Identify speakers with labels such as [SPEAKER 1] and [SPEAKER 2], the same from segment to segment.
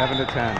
[SPEAKER 1] 7 to 10.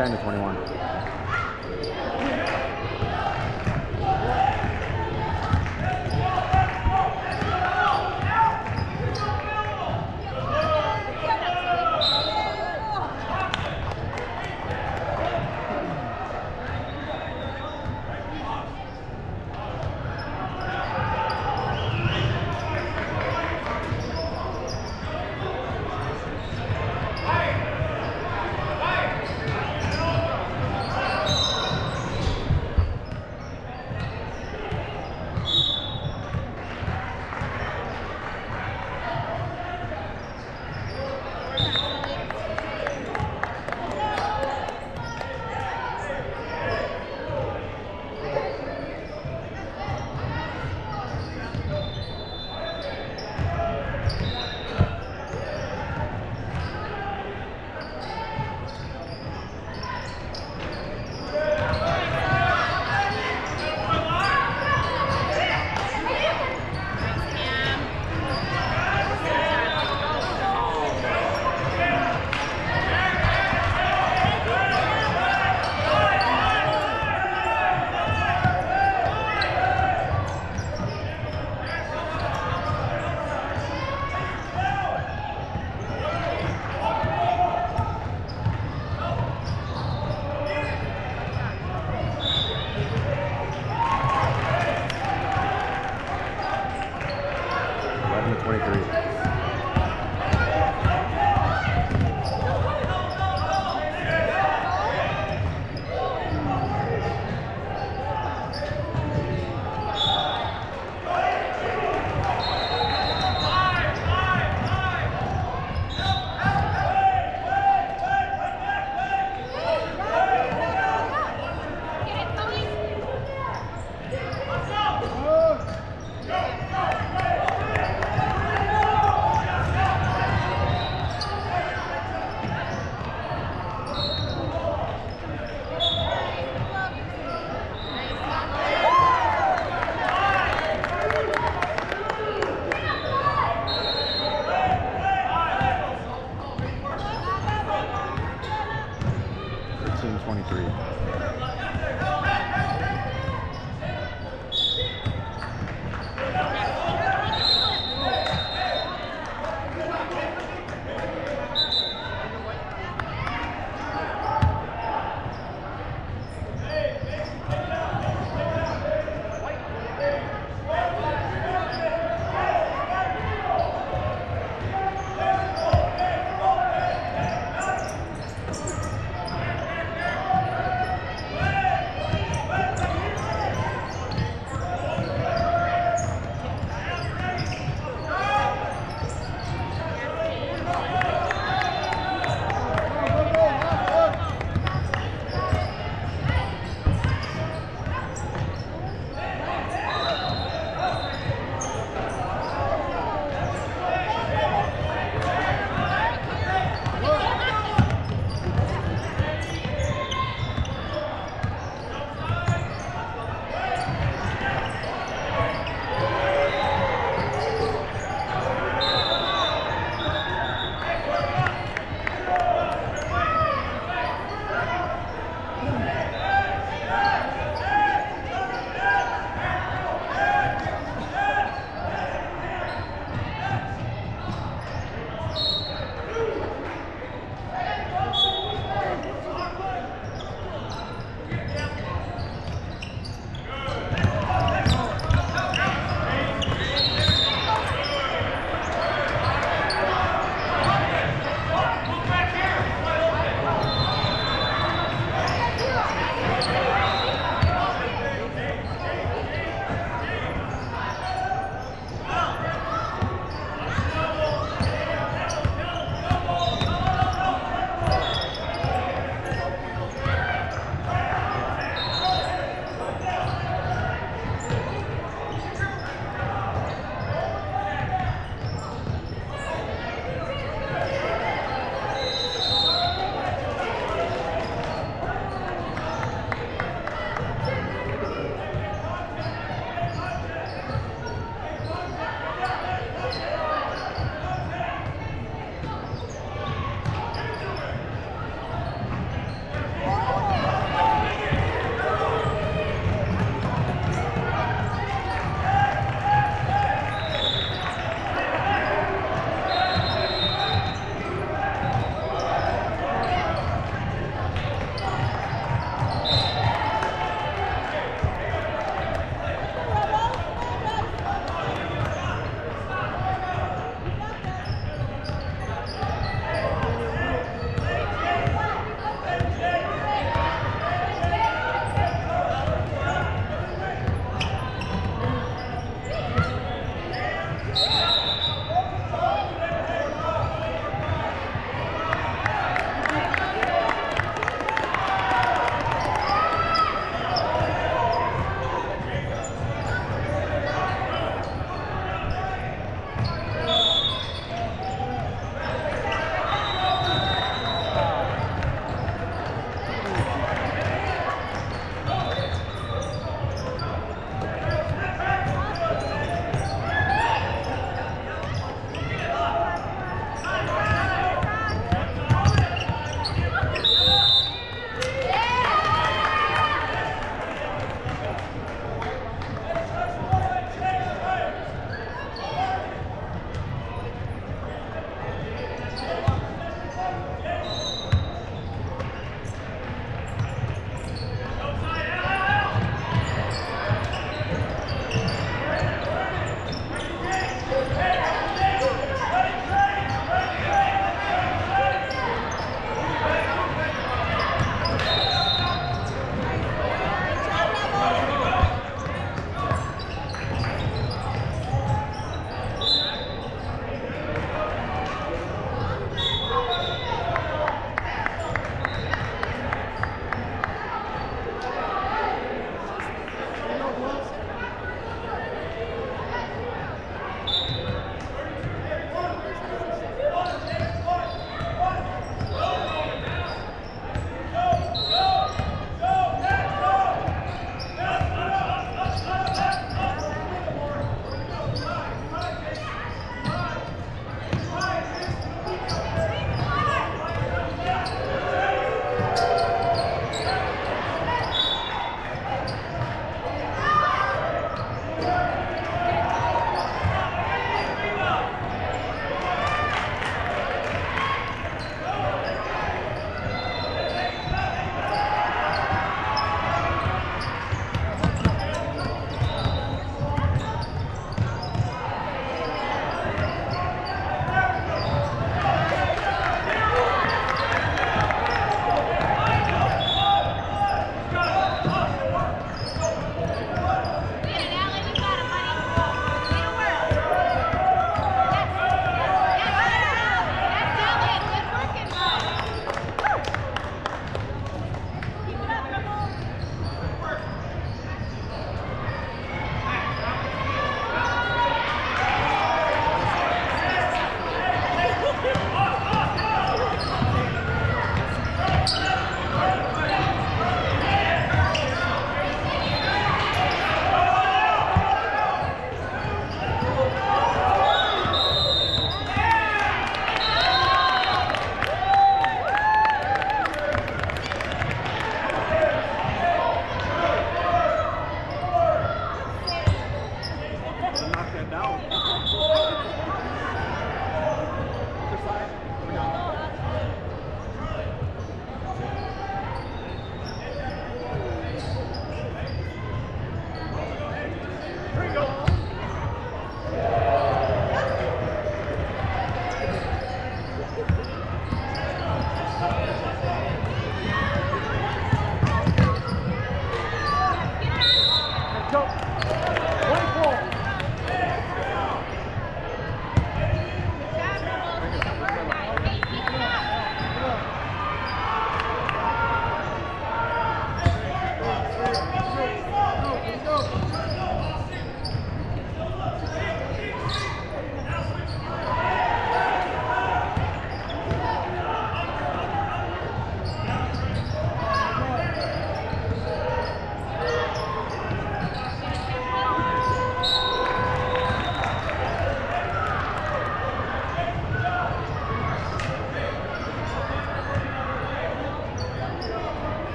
[SPEAKER 1] 10 to 21.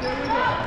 [SPEAKER 1] There we go.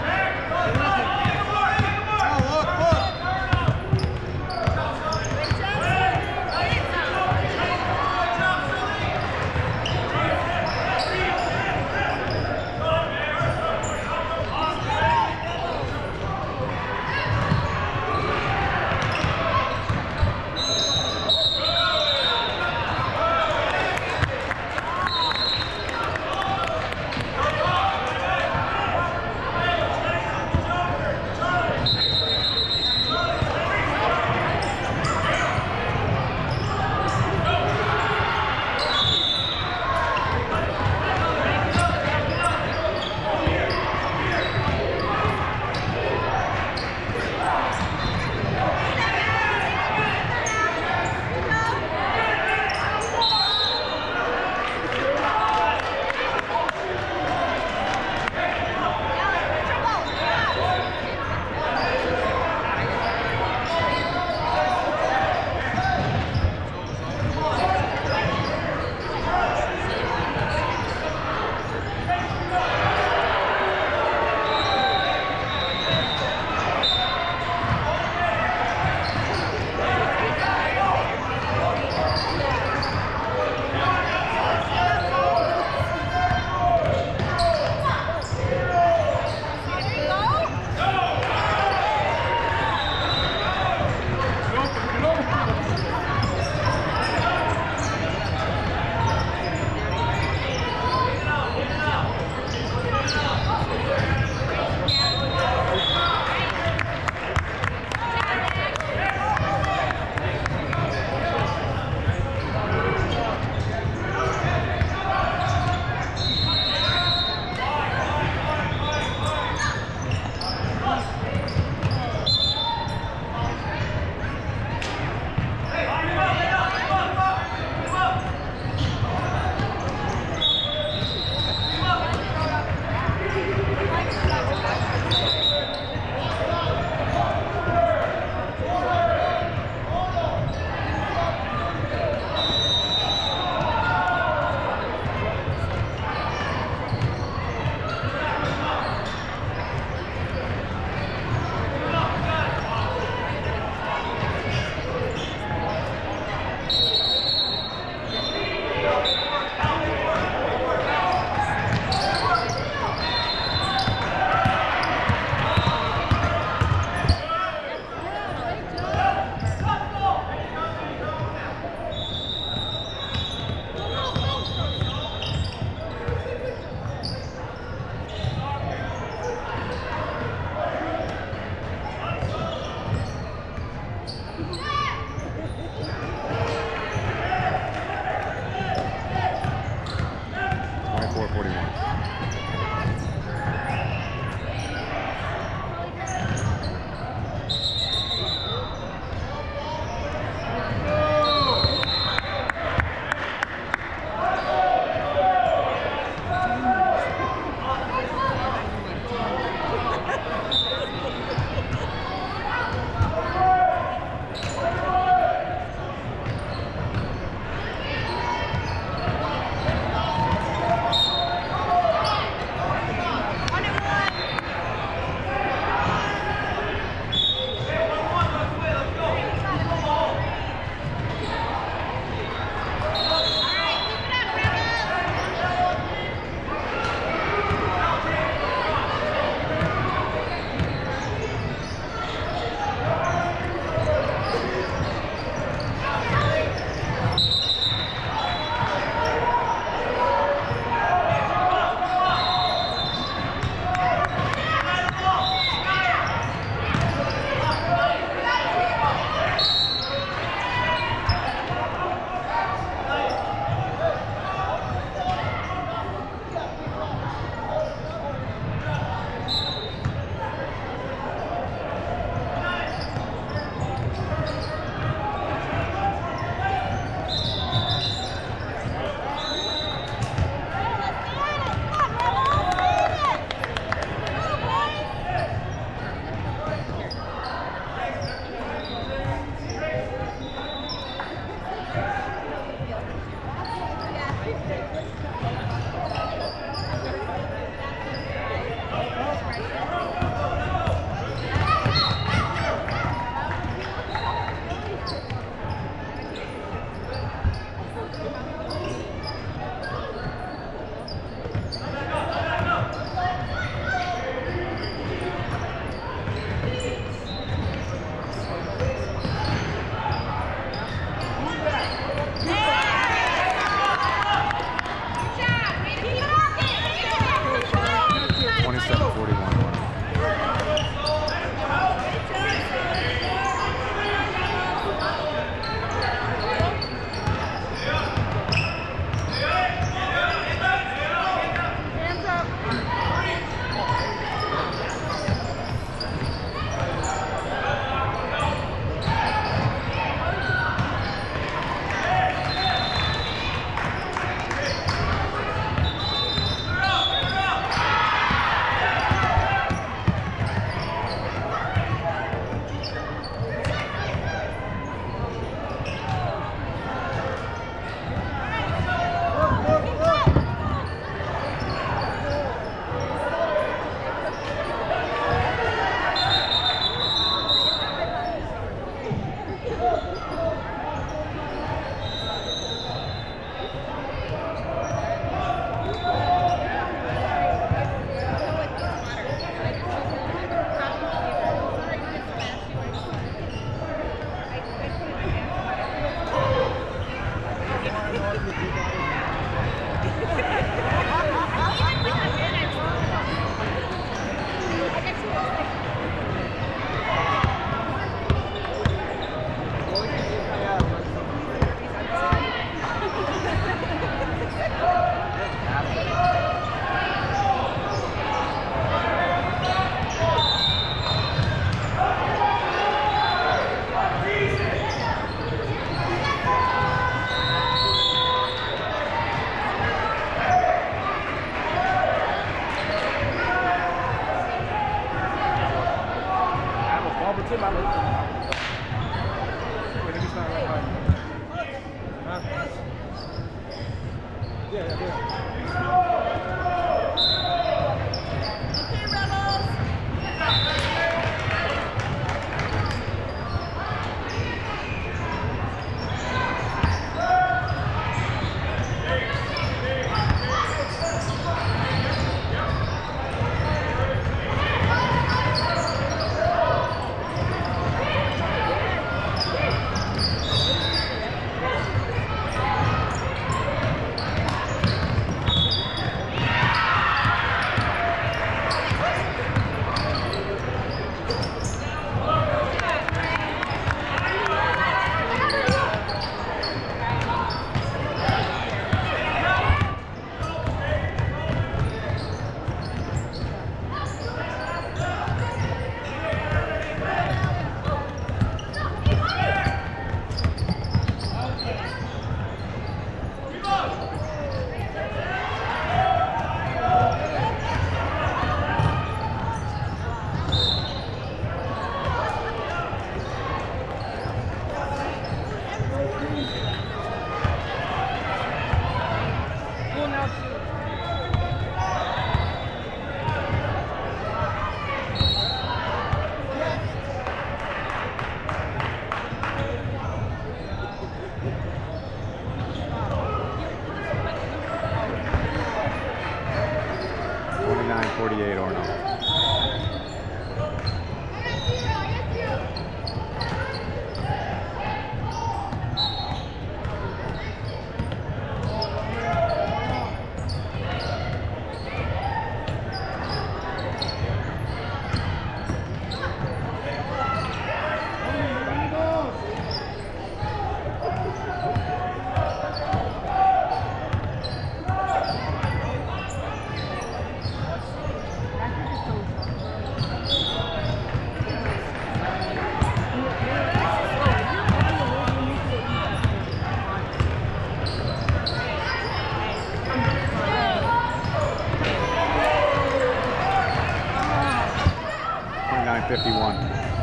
[SPEAKER 1] 49-51.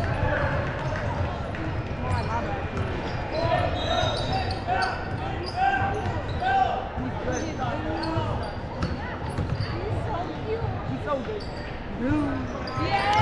[SPEAKER 1] Yeah!